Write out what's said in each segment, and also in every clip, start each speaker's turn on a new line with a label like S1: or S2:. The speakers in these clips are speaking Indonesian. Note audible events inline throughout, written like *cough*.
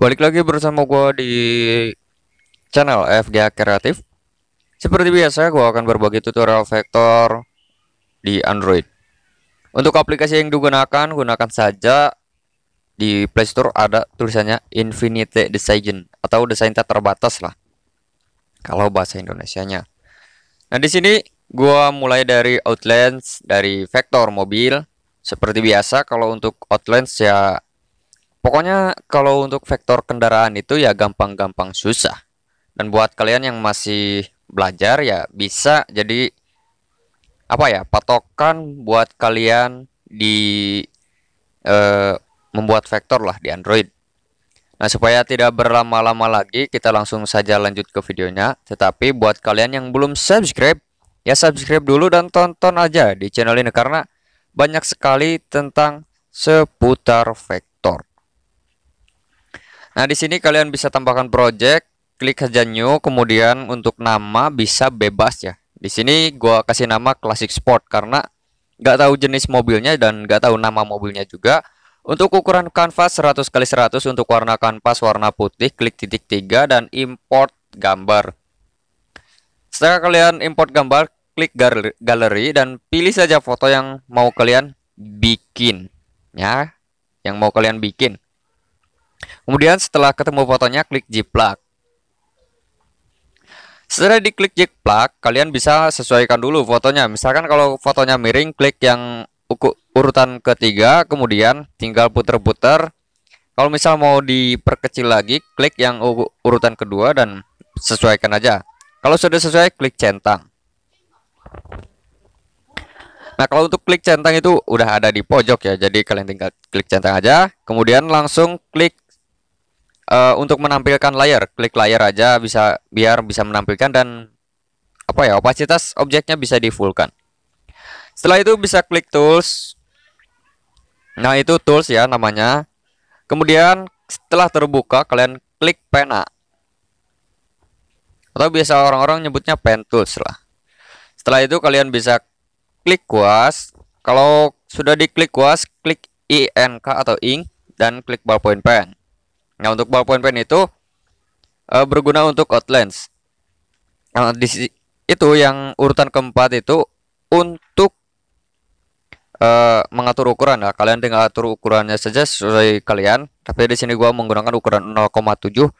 S1: Balik lagi bersama gue di channel FGA Kreatif. Seperti biasa, gue akan berbagi tutorial vektor di Android. Untuk aplikasi yang digunakan, gunakan saja di Play Store ada tulisannya Infinite Design atau desain tak terbatas lah. Kalau bahasa Indonesianya. Nah, di sini gue mulai dari Outlines dari vektor mobil. Seperti biasa, kalau untuk Outlines ya Pokoknya kalau untuk vektor kendaraan itu ya gampang-gampang susah. Dan buat kalian yang masih belajar ya bisa jadi apa ya patokan buat kalian di eh, membuat vektor lah di Android. Nah supaya tidak berlama-lama lagi kita langsung saja lanjut ke videonya. Tetapi buat kalian yang belum subscribe ya subscribe dulu dan tonton aja di channel ini karena banyak sekali tentang seputar vektor. Nah, di sini kalian bisa tambahkan project, klik saja new, kemudian untuk nama bisa bebas ya. Di sini gua kasih nama Classic Sport karena nggak tahu jenis mobilnya dan nggak tahu nama mobilnya juga. Untuk ukuran kanvas 100 x 100 untuk warna kanvas warna putih, klik titik tiga dan import gambar. Setelah kalian import gambar, klik galeri dan pilih saja foto yang mau kalian bikin ya, yang mau kalian bikin. Kemudian setelah ketemu fotonya klik jiplak. Setelah diklik jiplak, kalian bisa sesuaikan dulu fotonya. Misalkan kalau fotonya miring, klik yang urutan ketiga, kemudian tinggal puter-puter. Kalau misal mau diperkecil lagi, klik yang urutan kedua dan sesuaikan aja. Kalau sudah sesuai, klik centang. Nah, kalau untuk klik centang itu udah ada di pojok ya. Jadi kalian tinggal klik centang aja, kemudian langsung klik uh, untuk menampilkan layar klik layar aja bisa biar bisa menampilkan dan apa ya opasitas objeknya bisa di fullkan setelah itu bisa klik tools. Nah itu tools ya namanya. Kemudian setelah terbuka kalian klik pena. Atau biasa orang-orang nyebutnya pen tools lah. Setelah itu kalian bisa klik kuas. Kalau sudah diklik kuas klik ink atau ink dan klik ballpoint pen Nah, untuk ballpoint pen itu uh, berguna untuk outlines. Nah, di itu yang urutan keempat itu untuk uh, mengatur ukuran ya. Kalian tinggal atur ukurannya saja sesuai kalian. Tapi di sini gua menggunakan ukuran 0,7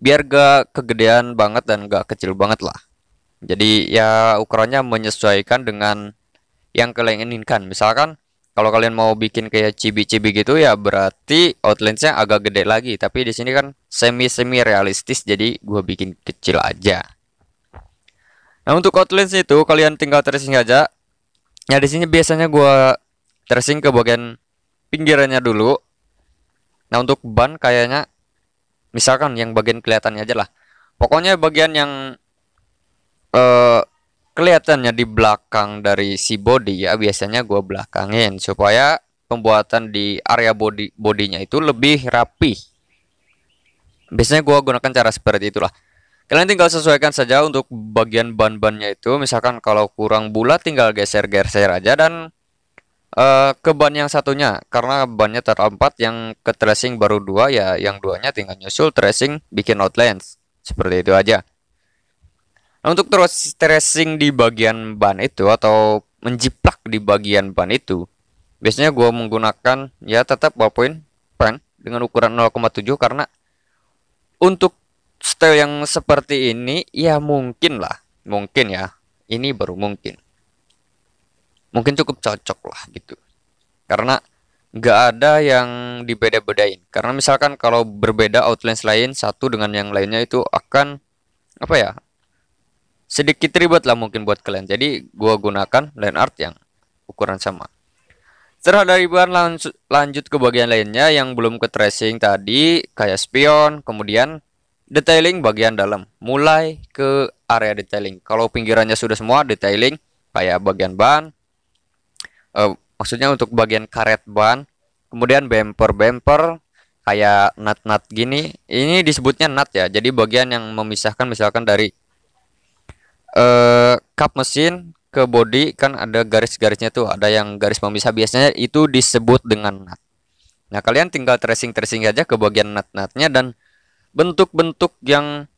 S1: biar gak kegedean banget dan gak kecil banget lah. Jadi ya ukurannya menyesuaikan dengan yang kalian inginkan. Misalkan kalau kalian mau bikin kayak cibi-cibi gitu ya berarti outlinesnya agak gede lagi. Tapi di sini kan semi semi realistis jadi gue bikin kecil aja. Nah untuk outlines itu kalian tinggal tracing aja. Ya di sini biasanya gue tracing ke bagian pinggirannya dulu. Nah untuk ban kayaknya misalkan yang bagian kelihatannya aja lah. Pokoknya bagian yang uh, kelihatannya di belakang dari si body ya biasanya gue belakangin supaya pembuatan di area body bodinya itu lebih rapi biasanya gue gunakan cara seperti itulah. Kalian tinggal sesuaikan saja untuk bagian ban-bannya itu. Misalkan kalau kurang bulat tinggal geser-geser aja dan uh, ke ban yang satunya. Karena bannya terempat yang ke tracing baru dua ya yang duanya tinggal nyusul tracing bikin outlines. Seperti itu aja Nah, untuk terus tracing di bagian ban itu atau menjiplak di bagian ban itu, biasanya gue menggunakan ya tetap ballpoint pen dengan ukuran 0,7 karena untuk style yang seperti ini ya mungkin lah, mungkin ya, ini baru mungkin. Mungkin cukup cocok lah gitu. Karena nggak ada yang dibeda-bedain. Karena misalkan kalau berbeda outlines lain satu dengan yang lainnya itu akan apa ya sedikit ribet lah mungkin buat kalian. Jadi gua gunakan line art yang ukuran sama. Setelah dari bahan lanjut, lanjut ke bagian lainnya yang belum ke tracing tadi kayak spion, kemudian detailing bagian dalam. Mulai ke area detailing. Kalau pinggirannya sudah semua detailing kayak bagian ban. Uh, maksudnya untuk bagian karet ban. Kemudian bumper-bumper kayak nut-nut gini. Ini disebutnya nut ya. Jadi bagian yang memisahkan misalkan dari eh kap mesin ke body kan ada garis-garisnya tuh, ada yang garis pemisah biasanya itu disebut dengan nut. Nah, kalian tinggal tracing-tracing aja ke bagian nut-nutnya dan bentuk-bentuk yang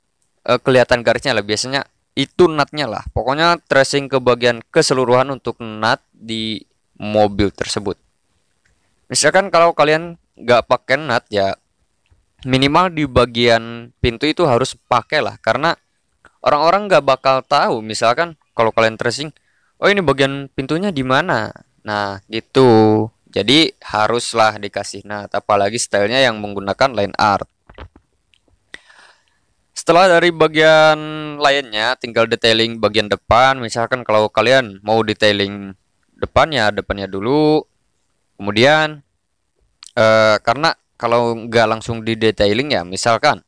S1: uh, kelihatan garisnya lah biasanya itu nutnya lah. Pokoknya tracing ke bagian keseluruhan untuk nut di mobil tersebut. Misalkan kalau kalian nggak pakai nut ya minimal di bagian pintu itu harus pakai lah karena orang-orang nggak bakal tahu. Misalkan kalau kalian tracing oh ini bagian pintunya di mana? Nah gitu. Jadi haruslah dikasih nah apalagi stylenya yang menggunakan line art. Setelah dari bagian lainnya tinggal detailing bagian depan. Misalkan kalau kalian mau detailing depannya depannya dulu. Kemudian eh, karena kalau nggak langsung di detailing ya misalkan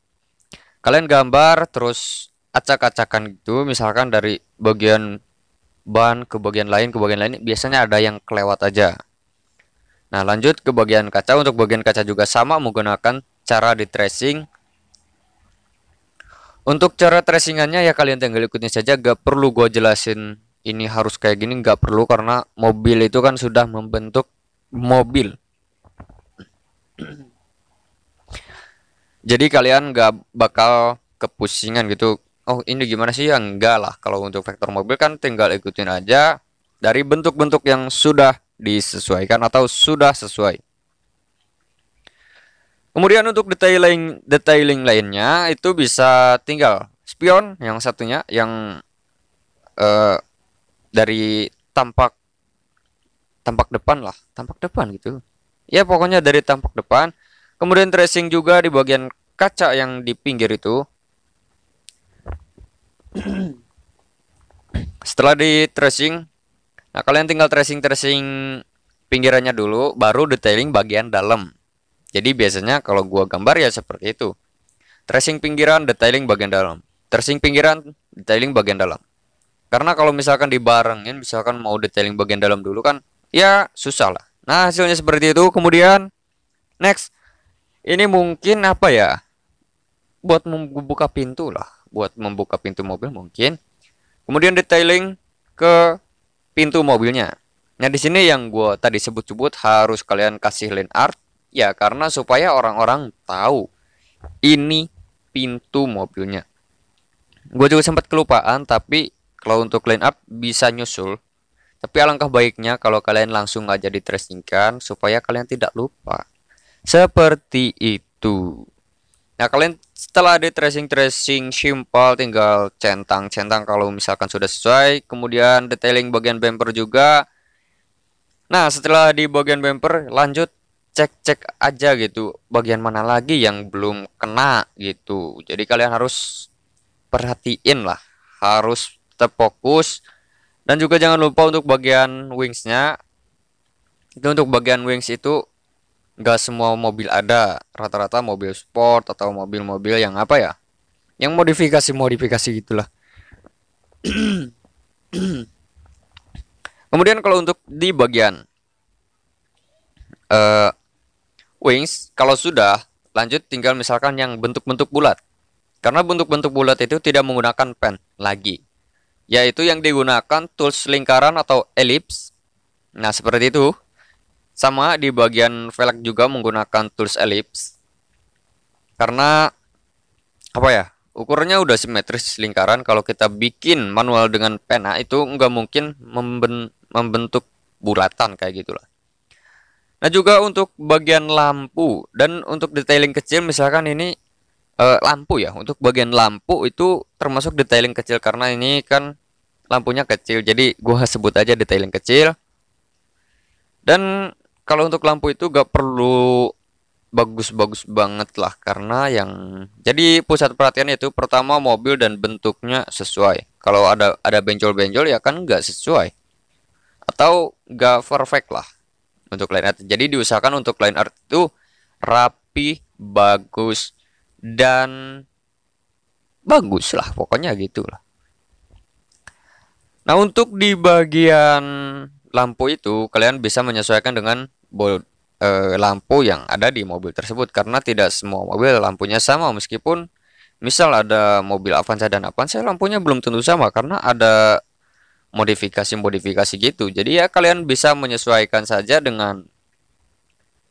S1: kalian gambar terus acak-acakan gitu misalkan dari bagian ban ke bagian lain ke bagian lain biasanya ada yang kelewat aja. Nah lanjut ke bagian kaca. Untuk bagian kaca juga sama menggunakan cara di tracing. Untuk cara tracingannya ya kalian tinggal ikutin saja. Gak perlu gue jelasin ini harus kayak gini. Nggak perlu karena mobil itu kan sudah membentuk mobil. Jadi kalian nggak bakal kepusingan gitu oh ini gimana sih? Ya enggak lah. Kalau untuk vektor mobil kan tinggal ikutin aja dari bentuk-bentuk yang sudah disesuaikan atau sudah sesuai. Kemudian untuk detailing detailing lainnya itu bisa tinggal spion yang satunya yang uh, dari tampak tampak depan lah. Tampak depan gitu. Ya pokoknya dari tampak depan. Kemudian tracing juga di bagian kaca yang di pinggir itu. *clears throat* Setelah di tracing, nah kalian tinggal tracing-tracing pinggirannya dulu, baru detailing bagian dalam. Jadi biasanya kalau gua gambar ya seperti itu. Tracing pinggiran, detailing bagian dalam. Tracing pinggiran, detailing bagian dalam. Karena kalau misalkan dibarengin, misalkan mau detailing bagian dalam dulu kan, ya susah lah. Nah hasilnya seperti itu. Kemudian next ini mungkin apa ya? Buat membuka pintu lah, buat membuka pintu mobil mungkin. Kemudian detailing ke pintu mobilnya. Nah, di sini yang gue tadi sebut-sebut harus kalian kasih line art ya karena supaya orang-orang tahu ini pintu mobilnya. Gue juga sempat kelupaan tapi kalau untuk line art bisa nyusul. Tapi alangkah baiknya kalau kalian langsung aja di tracingkan supaya kalian tidak lupa. Seperti itu. Nah, kalian setelah di tracing-tracing simpel tinggal centang-centang kalau misalkan sudah sesuai, kemudian detailing bagian bumper juga. Nah, setelah di bagian bumper lanjut cek-cek aja gitu bagian mana lagi yang belum kena gitu. Jadi kalian harus perhatiin lah, harus terfokus dan juga jangan lupa untuk bagian wingsnya. Itu untuk bagian wings itu nggak semua mobil ada. Rata-rata mobil sport atau mobil-mobil yang apa ya? Yang modifikasi modifikasi gitulah. *clears throat* Kemudian kalau untuk di bagian uh, wings kalau sudah lanjut tinggal misalkan yang bentuk-bentuk bulat. Karena bentuk-bentuk bulat itu tidak menggunakan pen lagi. Yaitu yang digunakan tools lingkaran atau elips nah seperti itu sama di bagian velg juga menggunakan tools ellipse. Karena apa ya? Ukurannya udah simetris lingkaran. Kalau kita bikin manual dengan pena itu nggak mungkin memben membentuk bulatan kayak gitulah. Nah juga untuk bagian lampu dan untuk detailing kecil misalkan ini uh, lampu ya. Untuk bagian lampu itu termasuk detailing kecil karena ini kan lampunya kecil. Jadi gua sebut aja detailing kecil. Dan kalau untuk lampu itu gak perlu bagus-bagus banget lah karena yang jadi pusat perhatian itu pertama mobil dan bentuknya sesuai. Kalau ada ada benjol-benjol ya kan nggak sesuai. Atau nggak perfect lah untuk line art. Jadi diusahakan untuk line art itu rapi bagus dan bagus lah pokoknya gitulah nah untuk di bagian lampu itu kalian bisa menyesuaikan dengan bol e, lampu yang ada di mobil tersebut karena tidak semua mobil lampunya sama meskipun misal ada mobil Avanza dan Avanza lampunya belum tentu sama karena ada modifikasi-modifikasi gitu. Jadi ya kalian bisa menyesuaikan saja dengan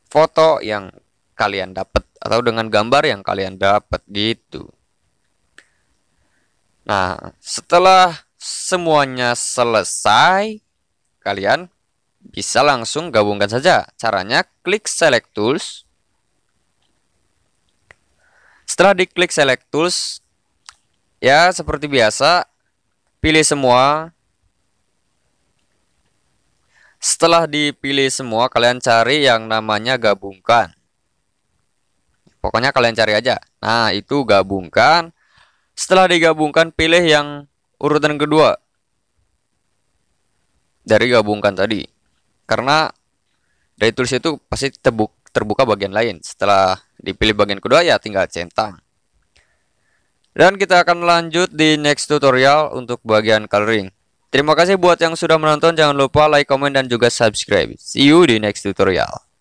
S1: foto yang kalian dapat atau dengan gambar yang kalian dapat gitu. Nah, setelah semuanya selesai, kalian bisa langsung gabungkan saja. Caranya klik select tools. Setelah diklik select tools, ya seperti biasa, pilih semua. Setelah dipilih semua, kalian cari yang namanya gabungkan. Pokoknya kalian cari aja. Nah, itu gabungkan. Setelah digabungkan, pilih yang urutan kedua. Dari gabungkan tadi. Karena dari tulis itu pasti terbuka bagian lain. Setelah dipilih bagian kedua, ya tinggal centang. Dan kita akan lanjut di next tutorial untuk bagian coloring. Terima kasih buat yang sudah menonton. Jangan lupa like, comment, dan juga subscribe. See you di next tutorial.